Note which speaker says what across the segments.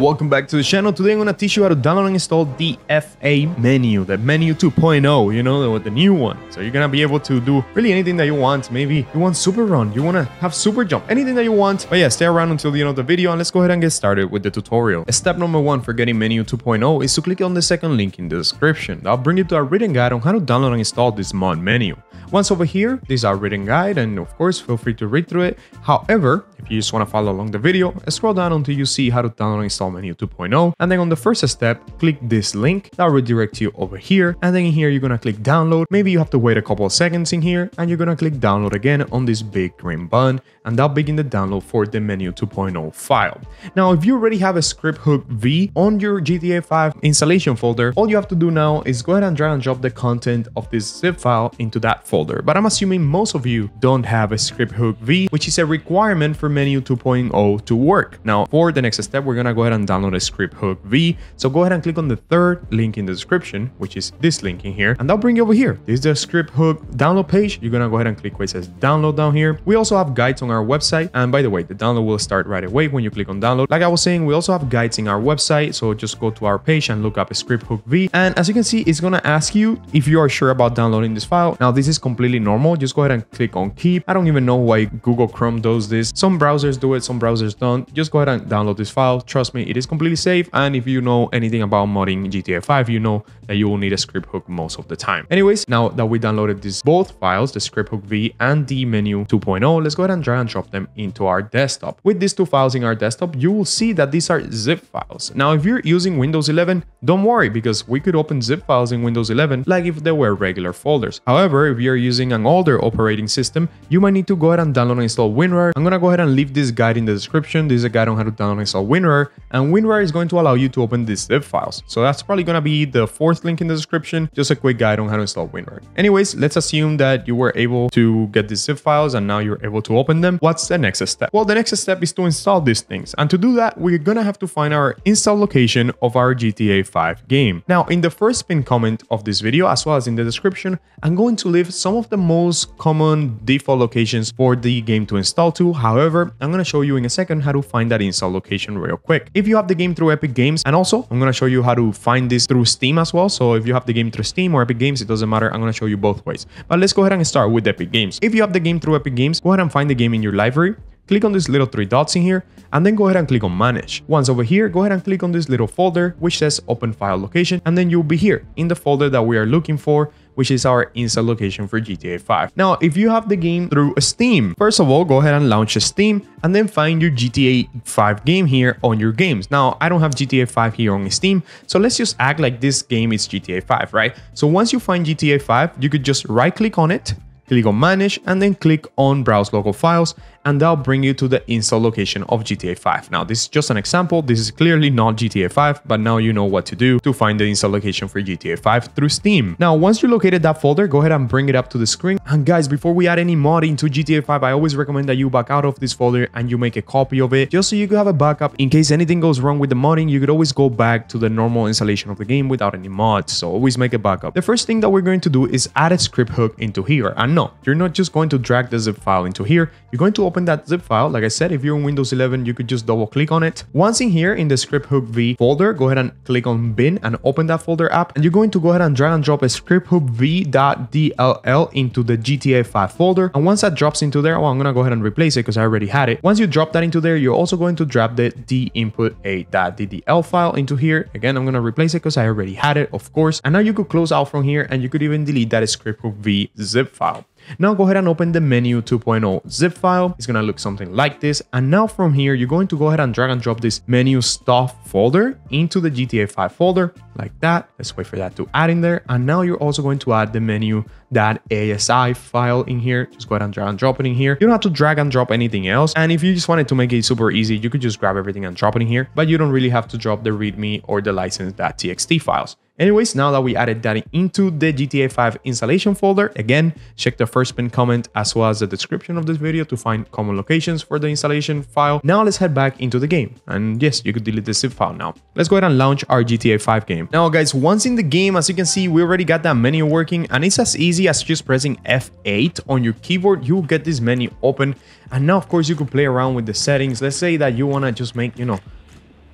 Speaker 1: Welcome back to the channel. Today I'm going to teach you how to download and install the FA menu, the Menyoo 2.0, you know, the, the new one. So you're going to be able to do really anything that you want. Maybe you want super run, you want to have super jump, anything that you want. But yeah, stay around until the end of the video and let's go ahead and get started with the tutorial. Step number one for getting Menyoo 2.0 is to click on the second link in the description. That'll bring you to a written guide on how to download and install this mod menu. Once over here, this is our written guide and of course feel free to read through it. However, if you just want to follow along the video, scroll down until you see how to download and install Menyoo 2.0 and then on the first step, click this link that will redirect you over here and then in here you're gonna click download. Maybe you have to wait a couple of seconds in here and you're gonna click download again on this big green button and that'll begin the download for the Menyoo 2.0 file. Now if you already have a script hook V on your GTA 5 installation folder, all you have to do now is go ahead and drag and drop the content of this zip file into that folder. But I'm assuming most of you don't have a script hook V, which is a requirement for Menyoo 2.0 to work. Now for the next step, we're gonna go ahead and download a script hook V. So go ahead and click on the third link in the description, which is this link in here, and that'll bring you over here. This is the script hook download page. You're gonna go ahead and click where it says download down here. We also have guides on our website. And by the way, the download will start right away when you click on download. Like I was saying, we also have guides in our website. So just go to our page and look up a script hook V. And as you can see, it's gonna ask you if you are sure about downloading this file. Now this is completely normal. Just go ahead and click on keep. I don't even know why Google Chrome does this. Some browsers do it, some browsers don't. Just go ahead and download this file. Trust me, it is completely safe. And if you know anything about modding GTA 5, you know that you will need a script hook most of the time. Anyways, now that we downloaded these both files, the script hook V and the Menyoo 2.0, let's go ahead and drag and drop them into our desktop. With these two files in our desktop, you will see that these are zip files. Now, if you're using Windows 11, don't worry because we could open zip files in Windows 11 like if they were regular folders. However, if you're using an older operating system, you might need to go ahead and download and install WinRAR. I'm gonna go ahead and leave this guide in the description. This is a guide on how to download and install WinRAR, and WinRAR is going to allow you to open these zip files. So that's probably gonna be the fourth link in the description, just a quick guide on how to install WinRAR. Anyways, let's assume that you were able to get these zip files and now you're able to open them. What's the next step? Well, the next step is to install these things. And to do that, we're gonna have to find our install location of our GTA 5 game. Now, in the first pinned comment of this video, as well as in the description, I'm going to leave some of the most common default locations for the game to install to. However, I'm gonna show you in a second how to find that install location real quick. If you have the game through Epic Games, and also I'm gonna show you how to find this through Steam as well. So if you have the game through Steam or Epic Games, it doesn't matter. I'm gonna show you both ways. But let's go ahead and start with Epic Games. If you have the game through Epic Games, go ahead and find the game in your library click on these little three dots in here and then go ahead and click on manage. Once over here, go ahead and click on this little folder which says open file location and then you'll be here in the folder that we are looking for which is our install location for GTA 5. Now, if you have the game through Steam, first of all, go ahead and launch Steam and then find your GTA 5 game here on your games. Now, I don't have GTA 5 here on Steam, so let's just act like this game is GTA 5, right? So once you find GTA 5, you could just right click on it click on manage and then click on browse local files and that'll bring you to the install location of GTA 5. Now this is just an example, this is clearly not GTA 5, but now you know what to do to find the install location for GTA 5 through Steam. Now once you located that folder, go ahead and bring it up to the screen. And guys, before we add any mod into GTA 5, I always recommend that you back out of this folder and you make a copy of it just so you could have a backup in case anything goes wrong with the modding, you could always go back to the normal installation of the game without any mods, so always make a backup. The first thing that we're going to do is add a script hook into here. And no, you're not just going to drag the zip file into here, you're going to open that zip file. Like I said, if you're in Windows 11, you could just double click on it. Once in here in the script hook V folder, go ahead and click on bin and open that folder app. And you're going to go ahead and drag and drop a script hook v.dll into the GTA 5 folder. And once that drops into there, well, I'm going to go ahead and replace it because I already had it. Once you drop that into there, you're also going to drop the d input a.ddl file into here. Again, I'm going to replace it because I already had it, of course. And now you could close out from here and you could even delete that script hook v zip file. Now go ahead and open the Menyoo 2.0 zip file. It's gonna look something like this. And now from here, you're going to go ahead and drag and drop this menu stuff folder into the GTA 5 folder like that. Let's wait for that to add in there. And now you're also going to add the Menyoo ASI file in here. Just go ahead and drag and drop it in here. You don't have to drag and drop anything else. And if you just wanted to make it super easy, you could just grab everything and drop it in here, but you don't really have to drop the readme or the license.txt files. Anyways, now that we added that into the GTA 5 installation folder, again, check the first pin comment as well as the description of this video to find common locations for the installation file. Now let's head back into the game. And yes, you could delete the zip file now. Let's go ahead and launch our GTA 5 game. Now guys, once in the game, as you can see, we already got that menu working and it's as easy as just pressing F8 on your keyboard. You will get this menu open. And now, of course, you could play around with the settings. Let's say that you want to just make, you know,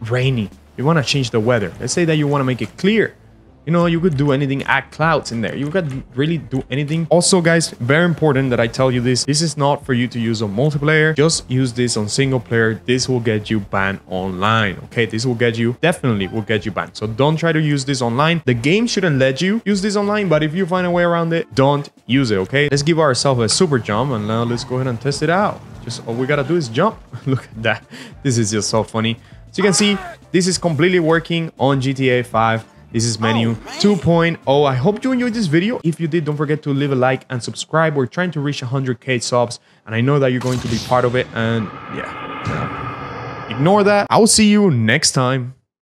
Speaker 1: rainy. You want to change the weather. Let's say that you want to make it clear. You know, you could do anything, add clouds in there. You could really do anything. Also, guys, very important that I tell you this. This is not for you to use on multiplayer. Just use this on single player. This will get you banned online. Okay, this will get you, definitely will get you banned. So don't try to use this online. The game shouldn't let you use this online, but if you find a way around it, don't use it, okay? Let's give ourselves a super jump and now let's go ahead and test it out. Just all we gotta do is jump. Look at that. This is just so funny. So you can see, this is completely working on GTA 5. This is Menyoo 2.0. I hope you enjoyed this video. If you did, don't forget to leave a like and subscribe. We're trying to reach 100k subs, and I know that you're going to be part of it. And yeah, ignore that. I will see you next time.